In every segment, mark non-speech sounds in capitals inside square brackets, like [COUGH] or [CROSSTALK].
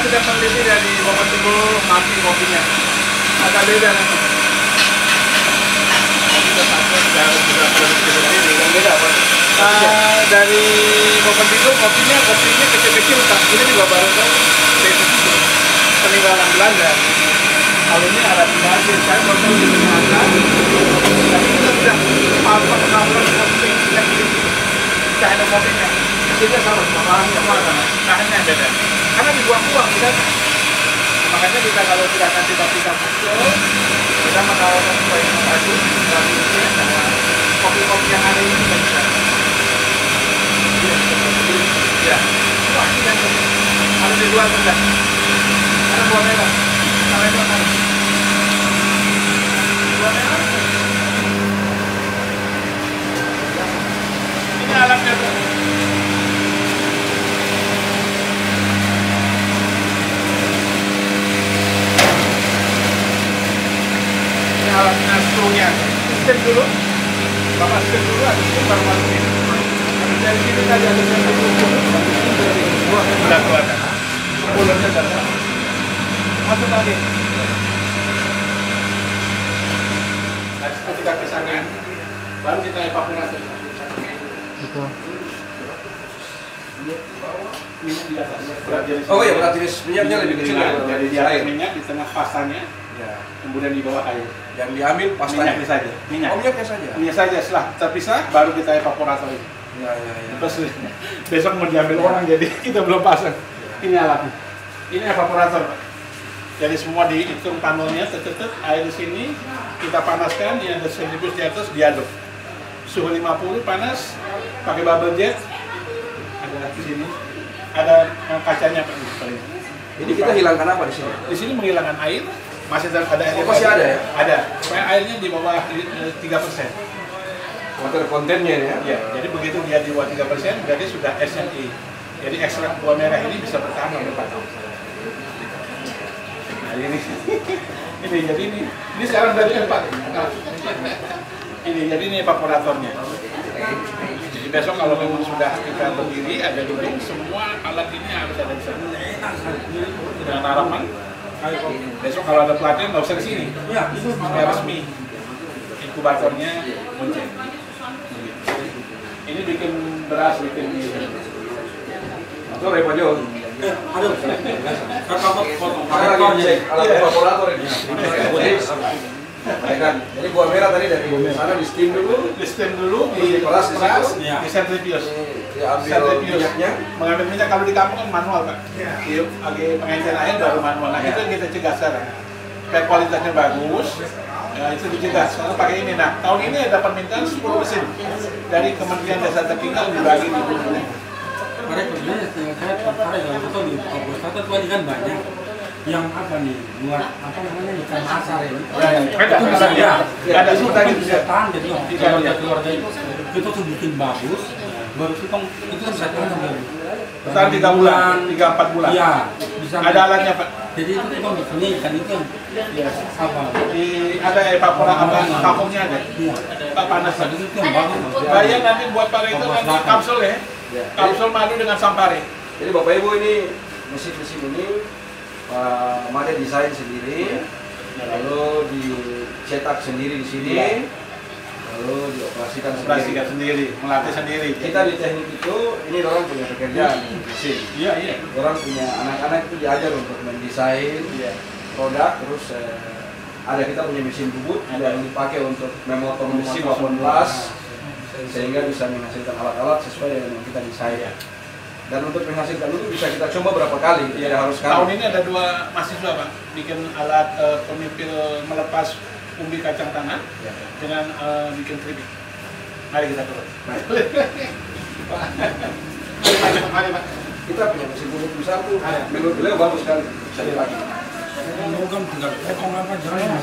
sudah peneliti dari Bapak Teguh mati kopinya. Agak beda nanti. Kita? Uh, dari Bapak Teguh kopinya kopinya kecil-kecil tak ini juga baru kan peninggalan Belanda. Kalau ini ada Hasil, saya baru di Jakarta. Tapi kita sudah apa apa kopi yang cahaya kopinya. Hasilnya sama, bahannya sama, bahannya beda karena dibuang-buang di sana. Makanya kita kalau tidak nanti kita muncul, kita menawarkan supaya inovasi dalam ini sama kopi-kopi yang ada ini kita bisa. Ya, wah tidak harus dijual sudah. Karena buah merah, kalau itu apa? Buah merah. Ini alatnya tuh. alatnya skrunya sistem dulu. Bapak dulu ada sistem baru masukin. Habis dari sini tadi ada sistem dulu sudah keluar. Bulannya datang masuk lagi. Ketika pisahkan. Baru kita evaporasi Itu. minyak di atas. Berat jenis Oh iya, berat jenis minyaknya lebih kecil Nah, dari jadi di air. minyak di tengah pasanya Ya. kemudian di bawah air Yang diambil pastanya. minyaknya saja minyak Oh minyaknya saja. minyak saja setelah terpisah baru kita evaporasi Ya ya ya. Terus [LAUGHS] besok mau diambil orang jadi [LAUGHS] kita belum pasang. Ini alatnya. Ini evaporator. Pak. Jadi semua dihitung panelnya, tetet air di sini kita panaskan, yang ada sentrifus di atas diaduk. Suhu 50 panas, pakai bubble jet. Ada di sini. Ada eh, kacanya Pak. ini. Ini kita hilangkan apa di sini? Di sini menghilangkan air, masih ada ada air. Oh, masih ada ya? Ada. Supaya airnya di bawah eh, 3%. Water kontennya ya. Ya, jadi begitu dia di bawah 3 persen, berarti sudah SNI. Jadi ekstrak buah merah ini bisa bertahan sampai 4 tahun. Nah ini, [LAUGHS] ini jadi ini, ini sekarang dari empat. Ini jadi ini evaporatornya. Jadi besok kalau memang sudah kita berdiri ada dinding, semua alat ini harus ada di sana. Dengan harapan besok kalau ada pelatihan nggak usah ke sini. Ya, itu Supaya resmi inkubatornya muncul. Ini bikin beras, bikin. Itu repot Jo. Eh, aduh. Kan kamu potong Ada lagi alat Iya. evaporator ini. Jadi, kan. Jadi buah merah tadi dari sana di steam dulu, Di stem dulu, di diperas di peras. Iya. di sentrifius. diambil Sentrifius. minyaknya. Mengambil minyak kalau di kampung kan manual pak. Di lagi pengencer air baru manual. Nah itu yang kita cegah sekarang. Supaya kualitasnya bagus, ya itu dicegah. Sekarang pakai ini. Nah tahun ini ada permintaan 10 mesin dari Kementerian Desa Tertinggal dibagi di bulan. Pada kerjanya saya tertarik kalau betul di Kabupaten ini kan banyak yang apa nih buat apa namanya ikan asar ini. Ya, ya. Beda, Itu beda, bisa ya. ya. Ada Itu sultan kan itu bisa bisa. tahan jadi Iya, keluarga iya. keluarga itu kita tuh bikin bagus baru kita itu kan bisa tahan Bertahan tiga bulan, tiga empat bulan. Iya, bisa. Ada alatnya pak. Jadi itu kita bikinnya ikan itu yang Ya. apa? Di ada evapora apa kampungnya ada. Iya. Pak panas tadi. itu yang bagus. Mas. Bayar nanti buat pare itu nanti kapsul ya. Ya. Kapsul madu dengan sampare. Jadi Bapak Ibu ini mesin-mesin ini Made desain sendiri, lalu dicetak sendiri di sini, Iya. lalu dioperasikan Operasikan sendiri. sendiri, melatih sendiri. Kita di teknik itu, ini orang punya pekerjaan mesin. Iya iya. Orang punya anak-anak itu diajar untuk mendesain Iya. produk, terus eh, ada kita punya mesin bubut Ada. yang dipakai untuk memotong mesin Memotong. maupun las, sehingga bisa menghasilkan alat-alat sesuai dengan yang kita desain. Dan untuk menghasilkan itu bisa kita coba berapa kali, tidak harus Tahun sekali. ini ada dua mahasiswa pak, bikin alat eh, pemipil melepas umbi kacang tanah Ya. dengan eh, bikin keripik. Mari kita turun. [LAUGHS] Mari pak. Kita punya mesin besar tuh, menurut beliau bagus sekali, bisa dipakai. Kan tinggal potong apa jangan.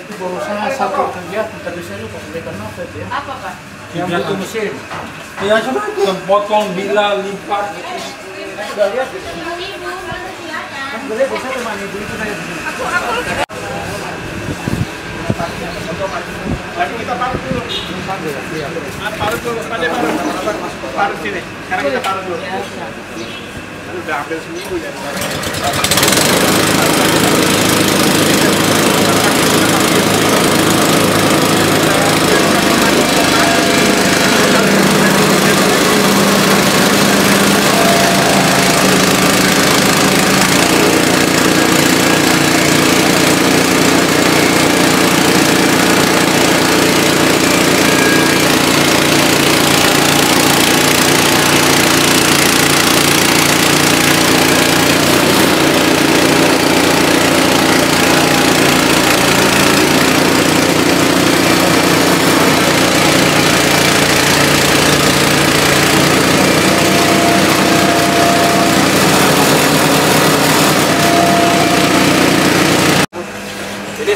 itu baru saya satu kegiatan tadi saya lupa berikan apa itu ya Apa Pak? yang butuh mesin Ya cuma itu yang potong bila lipat. sudah lihat kan boleh bisa teman ibu itu saya begini Lagi kita parut dulu. Ah, parut dulu, parut. Parut sini. Sekarang kita parut dulu. Udah hampir seminggu ya.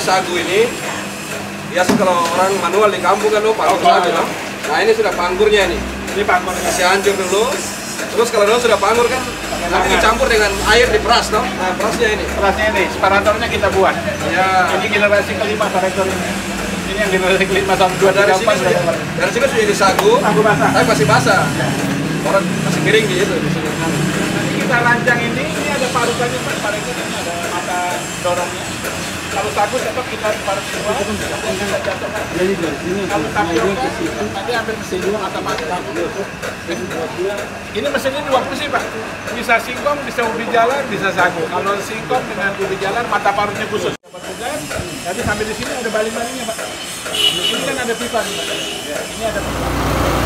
Sagu ini biasa kalau orang manual di kampung kan lo panggur Oh, sagu iya. Nah ini sudah panggurnya nih. Ini pangkurnya. Kasih hancur dulu. Terus kalau lo sudah panggur kan nanti tangan. dicampur dengan air di peras no? Nah perasnya ini. Kerasnya ini, separatornya kita buat. Ya. Ini generasi kelima separator ini. Ini yang generasi kelima sampai dua Dari tiga sini sudah dari sini sudah jadi sagu, Sagu basah. tapi masih basah. Orang masih kering gitu di sini. Nanti kita rancang ini, ini ada parutannya Pak, parutan ini ada dorongnya. Kalau sagu tetap kita parut semua, kita jatuhkan. Jadi dari sini Kalau ke tapioka, situ. nanti ambil mesin dua atau. Ini mesinnya dua fungsi Pak. Bisa singkong, bisa ubi jalan, bisa sagu. Kalau singkong dengan ubi jalan, mata parutnya khusus. Jadi sampai di sini ada baling-balingnya Pak. Ini kan ada pipa nih Pak. Ini ada pipa.